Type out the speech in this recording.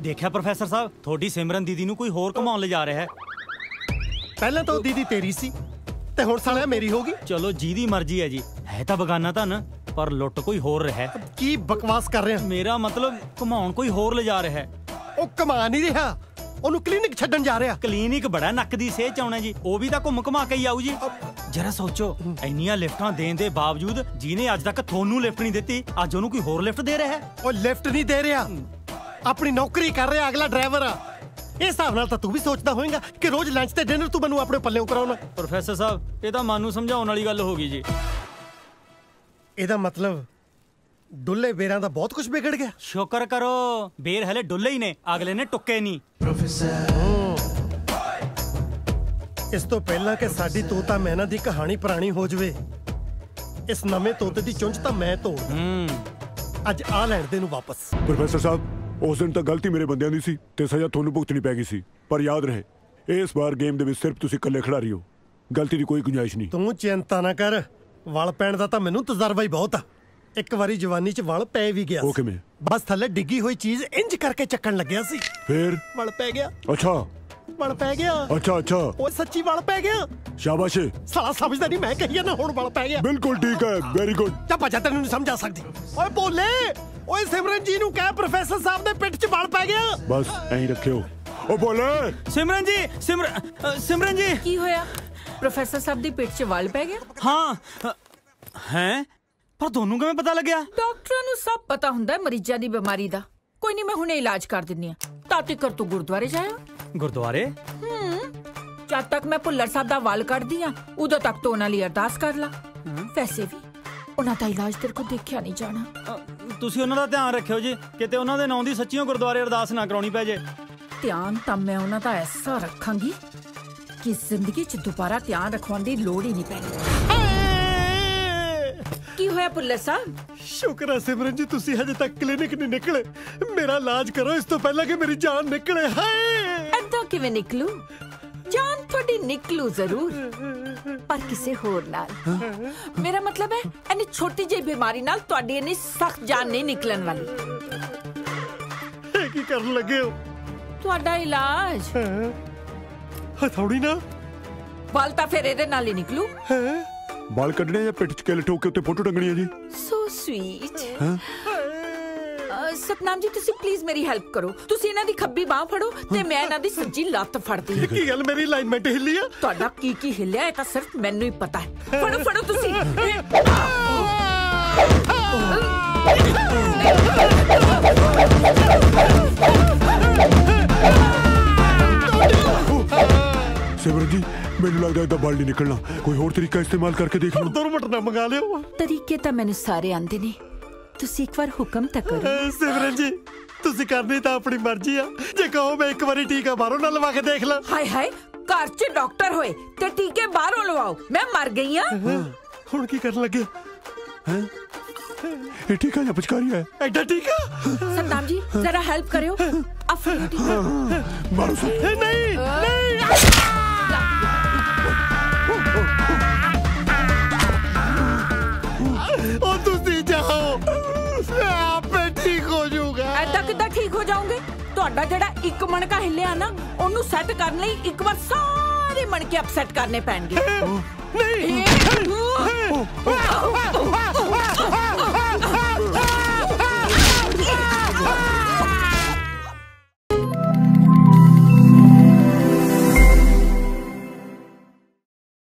ਦੇਖਿਆ ਪ੍ਰੋਫੈਸਰ ਸਾਹਿਬ ਤੁਹਾਡੀ ਸਿਮਰਨ ਦੀਦੀ ਨੂੰ ਕੋਈ ਹੋਰ ਘਮਾਉਣ ਲਿਜਾ ਰਿਹਾ ਹੈ। ਪਹਿਲਾਂ ਤਾਂ ਉਹ ਦੀਦੀ ਤੇਰੀ ਸੀ ਤੇ ਹੁਣ ਸਾਲਿਆ ਮੇਰੀ ਹੋ ਗਈ। ਚਲੋ ਜਿਹਦੀ ਮਰਜ਼ੀ ਹੈ ਜੀ ਹੈ ਤਾਂ ਬਗਾਨਾ ਧਨ ਪਰ ਲੁੱਟ ਕੋਈ ਹੋਰ ਰਿਹਾ ਹੈ। ਕੀ ਬਕਵਾਸ ਕਰ ਰਿਹਾ? ਮੇਰਾ ਮਤਲਬ ਘਮਾਉਣ ਕੋਈ ਹੋਰ ਲਿਜਾ ਰਿਹਾ ਹੈ। ਉਹ ਕਮਾ ਨਹੀਂ ਰਿਹਾ ਉਹਨੂੰ ਕਲੀਨਿਕ ਛੱਡਣ ਜਾ ਰਿਹਾ। ਕਲੀਨਿਕ ਬੜਾ ਨੱਕ ਦੀ ਸੇਹ ਚ ਆਉਣਾ ਜੀ ਉਹ ਵੀ ਤਾਂ ਘੁੰਮ ਘਮਾ ਕੇ ਹੀ ਆਊ ਜੀ। ਜਰਾ ਸੋਚੋ ਇੰਨੀਆਂ ਲਿਫਟਾਂ ਦੇਣ ਦੇ ਬਾਵਜੂਦ ਜਿਹਨੇ ਅੱਜ ਤੱਕ ਤੁਹਾਨੂੰ ਲਿਫਟ ਨਹੀਂ ਦਿੱਤੀ ਅੱਜ ਉਹਨੂੰ ਕੋਈ ਹੋਰ ਲਿਫਟ ਦੇ ਰਿਹਾ ਹੈ? ਉਹ ਲਿਫਟ ਨਹੀਂ ਦੇ ਰਿਹਾ। ਆਪਣੀ ਨੌਕਰੀ ਕਰ ਰਿਹਾ ਅਗਲਾ ਡਰਾਈਵਰ। ਆ ਇਸ ਹਿਸਾਬ ਨਾਲ ਤਾਂ ਤੂੰ ਵੀ ਸੋਚਦਾ ਹੋਵੇਂਗਾ ਕਿ ਰੋਜ਼ ਲੰਚ ਤੇ ਡਿਨਰ ਤੂੰ ਮੈਨੂੰ ਆਪਣੇ ਪੱਲਿਓਂ ਕਰਾਉਣਾ। ਪ੍ਰੋਫੈਸਰ ਸਾਹਿਬ ਇਹ ਤਾਂ ਮਨ ਨੂੰ ਸਮਝਾਉਣ ਵਾਲੀ ਗੱਲ ਹੋ ਗਈ ਜੀ। ਇਹਦਾ ਮਤਲਬ ਡੁੱਲੇ ਬੇਰਾਂ ਦਾ ਬਹੁਤ ਕੁਝ ਵਿਗੜ ਗਿਆ। ਸ਼ੁਕਰ ਕਰੋ ਬੇਰ ਹਲੇ ਡੁੱਲੇ ਹੀ ਨੇ ਅਗਲੇ ਨੇ ਟੁੱਕੇ ਨਹੀਂ। ਇਸ ਤੋਂ ਪਹਿਲਾਂ ਕਿ ਸਾਡੀ ਤੋਤਾ ਮੈਨਾ ਦੀ ਕਹਾਣੀ ਪੁਰਾਣੀ ਹੋ ਜਵੇ। ਇਸ ਨਵੇਂ ਤੋਤੇ ਦੀ ਚੁੰਝ ਤਾਂ ਮੈਂ ਤੋੜ ਹੂੰ। ਅੱਜ ਆ ਲੈਣ ਦੇ ਨੂੰ ਵਾਪਸ। ਪ੍ਰੋਫੈਸਰ ਸਾਹਿਬ ਉਸ ਦਿਨ ਤਾਂ ਗਲਤੀ ਮੇਰੇ ਬੰਦਿਆਂ ਦੀ ਸੀ ਤੇ ਸਜ਼ਾ ਤੁਹਾਨੂੰ ਭੁਗਤਣੀ ਪੈ ਗਈ ਸੀ। ਪਰ ਯਾਦ ਰਹੇ ਇਸ ਵਾਰ ਗੇਮ ਦੇ ਵਿੱਚ ਸਿਰਫ ਤੁਸੀਂ ਇਕੱਲੇ ਖਿਡਾਰੀ ਹੋ। ਗਲਤੀ ਦੀ ਕੋਈ ਗੁੰਜਾਇਸ਼ ਨਹੀਂ। ਤੂੰ ਚਿੰਤਾ ਨਾ ਕਰ। ਵਲ ਪੈਣ ਦਾ ਤਾਂ ਮੈਨੂੰ ਤਜਰਬਾ ਹੀ ਬਹੁਤ ਆ। ਇੱਕ ਵਾਰੀ ਜਵਾਨੀ 'ਚ ਵਲ ਪੈ ਵੀ ਗਿਆ ਉਹ ਸੀ। ਕਿਵੇਂ? ਬਸ ਥੱਲੇ ਡਿੱਗੀ ਹੋਈ ਚੀਜ਼ ਇੰਜ ਕਰਕੇ ਚੱਕਣ ਲੱਗਿਆ ਸੀ। ਫੇਰ? ਵਲ ਪੈ ਗਿਆ। ਅੱਛਾ। ਵਲ ਪੈ ਗਿਆ। ਅੱਛਾ ਅੱਛਾ। ਓਏ ਸੱਚੀ ਵਲ ਪੈ ਗਿਆ। ਸ਼ਾਬਾਸ਼। ਸਾਲਾ ਸਮਝਦਾ ਨਹੀਂ ਮੈਂ ਕਹੀ ਨਾ ਹੁਣ ਵਲ ਪੈ ਗਿਆ। ਬਿਲਕੁਲ ਠੀਕ ਹੈ ਵੈਰੀ ਗੁੱਡ ਜਾ ਭੱਜਾ ਤੈਨੂੰ ਨਹੀਂ ਸਮਝਾ ਸਕਦੀ। ਓਏ ਬੋਲੇ ਓਏ ਸਿਮਰਨ ਜੀ ਨੂੰ ਕਹਿ ਪ੍ਰੋਫੈਸਰ ਸਾਹਿਬ ਦੇ ਪਿੱਠ 'ਚ ਵਲ ਪੈ ਗਿਆ। ਬਸ ਐਂ ਰੱਖਿਓ। ਉਹ ਬੋਲੇ ਸਿਮਰਨ ਜੀ ਸਿਮਰਨ ਅ, ਸਿਮਰਨ ਜੀ! ਕੀ ਹੋਇਆ? ਪ੍ਰੋਫੈਸਰ ਸਾਹਿਬ ਦੀ ਪਿੱਠ 'ਚ ਵਾਲ ਪੈ ਗਿਆ? ਹਾਂ ਹੈ? ਪਰ ਤੁਹਾਨੂੰ ਕਿਵੇਂ ਪਤਾ ਲੱਗਿਆ? ਡਾਕਟਰਾਂ ਨੂੰ ਸਭ ਪਤਾ ਹੁੰਦਾ ਹੈ ਮਰੀਜ਼ਾਂ ਦੀ ਬਿਮਾਰੀ ਦਾ। ਕੋਈ ਨਹੀਂ ਮੈਂ ਹੁਣੇ ਇਲਾਜ ਕਰ ਦਿੰਨੀ ਆ ਤਾਂ ਤੱਕ ਤੂੰ ਗੁਰਦੁਆਰੇ ਜਾਇਆ? ਗੁਰਦੁਆਰੇ? ਜਦ ਤੱਕ ਮੈਂ ਭੁੱਲਰ ਸਾਹਿਬ ਦਾ ਵਾਲ ਕੱਢਦੀ ਆ ਉਦੋਂ ਤੱਕ ਤੂੰ ਉਹਨਾਂ ਲਈ ਅਰਦਾਸ ਕਰ ਲਾ। ਵੈਸੇ ਵੀ ਉਹਨਾਂ ਦਾ ਇਲਾਜ ਤੇਰੇ ਕੋ ਦੇਖਿਆ ਨਹੀਂ ਜਾਣਾ। ਤੁਸੀਂ ਉਹਨਾਂ ਦਾ ਧਿਆਨ ਰੱਖਿਓ ਜੀ ਕਿਤੇ ਉਹਨਾਂ ਦੇ ਨਾਂ ਦੀ ਸੱਚੀਓ ਗੁਰਦੁਆਰੇ ਅਰਦਾਸ ਨਾ ਕਰਾਉਣੀ ਪੈ ਜੇ। ਧਿਆਨ ਤਾਂ ਮੈਂ ਉਹਨਾਂ ਦਾ ਐਸਾ ਰੱਖਾਂਗੀ ਕਿ ਜ਼ਿੰਦਗੀ 'ਚ ਦੁਬਾਰਾ ਧਿਆਨ ਰੱਖਣ ਦੀ ਲੋੜ ਹੀ ਨਹੀਂ ਪੈਣੀ। ਕੀ ਹੋਇਆ ਭੁੱਲਰ ਸਾਹਿਬ? ਸ਼ੁਕਰ ਹੈ ਸਿਮਰਨ ਜੀ ਤੁਸੀਂ ਹਜੇ ਤੱਕ ਕਲੀਨਿਕ ਨਹੀਂ ਨਿਕਲੇ। ਮੇਰਾ ਇਲਾਜ ਕਰੋ ਇਸ ਤੋਂ ਪਹਿਲਾਂ ਕਿ ਮੇਰੀ ਜਾਨ ਨਿਕਲੇ। ਹਾਏ ਐਦਾਂ ਕਿਵੇਂ ਨਿਕਲੂ? ਜਾਨ ਤੁਹਾਡੀ ਨਿਕਲੂ ਜ਼ਰੂਰ। ਪਰ ਕਿਸੇ ਹੋਰ ਨਾਲ। ਮੇਰਾ ਮਤਲਬ ਹੈ ਐਨੀ ਛੋਟੀ ਜਿਹੀ ਬਿਮਾਰੀ ਨਾਲ ਤੁਹਾਡੀ ਇੰਨੀ ਸਖਤ ਜਾਨ ਨਹੀਂ ਨਿਕਲਣ ਵਾਲੀ। ਇਹ ਕੀ ਕਰਨ ਲੱਗੇ ਹੋ? ਤੁਹਾਡਾ ਇਲਾਜ। ਹਥੌੜੀ ਨਾ। ਵਾਲ ਤਾਂ ਫਿਰ ਇਹਦੇ ਨਾਲ ਹੀ ਨਿਕਲੂ। ਬਾਲ ਕੱਢਣੇ ਜਾਂ ਪਿੱਠ 'ਚ ਕਿਲ ਠੋਕ ਕੇ ਉੱਤੇ ਫੋਟੋ ਟੰਗਣੀ ਹੈ ਜੀ? ਸੋ ਸਵੀਟ ਸਤਨਾਮ ਜੀ ਤੁਸੀਂ ਪਲੀਜ਼ ਮੇਰੀ ਹੈਲਪ ਕਰੋ। ਤੁਸੀਂ ਇਹਨਾਂ ਦੀ ਖੱਬੀ ਬਾਹ ਫੜੋ ਤੇ ਮੈਂ ਇਹਨਾਂ ਦੀ ਸੱਜੀ ਲੱਤ ਫੜਦੀ ਹਾਂ। ਕੀ ਗੱਲ ਮੇਰੀ ਅਲਾਈਨਮੈਂਟ ਹਿੱਲੀ ਆ? ਤੁਹਾਡਾ ਕੀ ਕੀ ਹਿੱਲਿਆ ਇਹ ਤਾਂ ਸਿਰਫ ਮੈਨੂੰ ਹੀ ਪਤਾ ਹੈ। ਫੜੋ ਫੜੋ ਤੁਸੀਂ। ਸਿਮਰਨ ਜੀ ਮੈਨੂੰ ਲੱਗਦਾ ਇਹਦਾ ਬਾਲ ਨਹੀਂ ਨਿਕਲਣਾ। ਕੋਈ ਹੋਰ ਤਰੀਕਾ ਇਸਤੇਮਾਲ ਕਰਕੇ ਦੇਖ ਲਓ। ਦੋ ਬਟਨਾ ਮੰਗਾ ਲਿਓ। ਤਰੀਕੇ ਤਾਂ ਮੈਨੂੰ ਸਾਰੇ ਆਂਦੇ ਨੇ। ਤੁਸੀਂ ਇੱਕ ਵਾਰ ਹੁਕਮ ਤਾਂ ਕਰੋ। ਸਿਮਰਨ ਜੀ ਤੁਸੀਂ ਕਰਨੀ ਤਾਂ ਆਪਣੀ ਮਰਜ਼ੀ ਆ। ਜੇ ਕਹੋ ਮੈਂ ਇੱਕ ਵਾਰੀ ਟੀਕਾ ਬਾਹਰੋਂ ਨਾ ਲਵਾ ਕੇ ਦੇਖ ਲਾਂ। ਹਾਏ ਹਾਏ ਘਰ 'ਚ ਡਾਕਟਰ ਹੋਏ ਤੇ ਟੀਕੇ ਬਾਹਰੋਂ ਲਵਾਓ। ਮੈਂ ਮਰ ਗਈ ਆ। ਹੁਣ ਕੀ ਕਰਨ ਲੱਗੇ? ਇਹ ਟੀਕਾ ਜਾਂ ਪਚਕਾਰੀ ਹੈ ਐਡਾ ਟੀਕਾ? ਸਤਨਾਮ ਜੀ ਜ਼ਰਾ ਹੈਲਪ ਕਰਿਓ। ਆ ਫੜੋ ਟੀਕਾ। ਮਾਰੋ ਸਾ ਇਹ ਨਹੀਂ ਨਹੀਂ ਐਦਾਂ ਕਿੱਦਾਂ ਠੀਕ ਹੋ ਜਾਓਗੇ ਤੁਹਾਡਾ ਜਿਹੜਾ ਇੱਕ ਮਣਕਾ ਹਿੱਲਿਆ ਨਾ ਉਹਨੂੰ ਸੈੱਟ ਕਰਨ ਲਈ ਇੱਕ ਵਾਰ ਸਾਰੇ ਮਣਕੇ ਅਪਸੈਟ ਕਰਨੇ ਪੈਣਗੇ ਨਹੀਂ